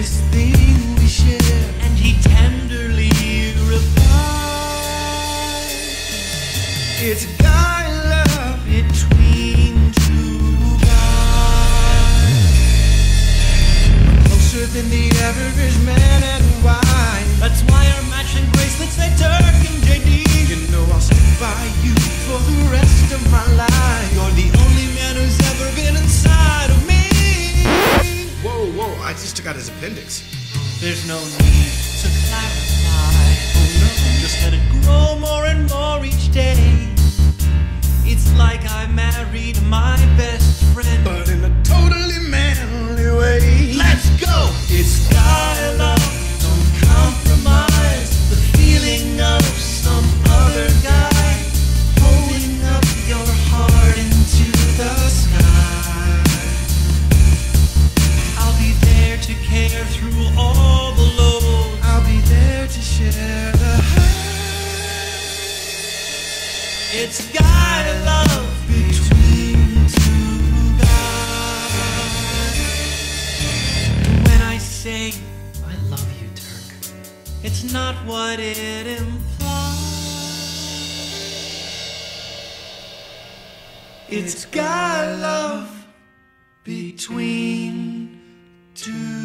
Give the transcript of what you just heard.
this thing we share. And he tenderly It's love between two guys. Closer than the average man. Out his appendix. There's no need to clarify. Just let it grow more and more each day. It's like I married my best friend. But in a totally manly way. Let's go! It's to share the high. It's guy love between two guys. When I say I love you, Turk, it's not what it implies. It's guy love between two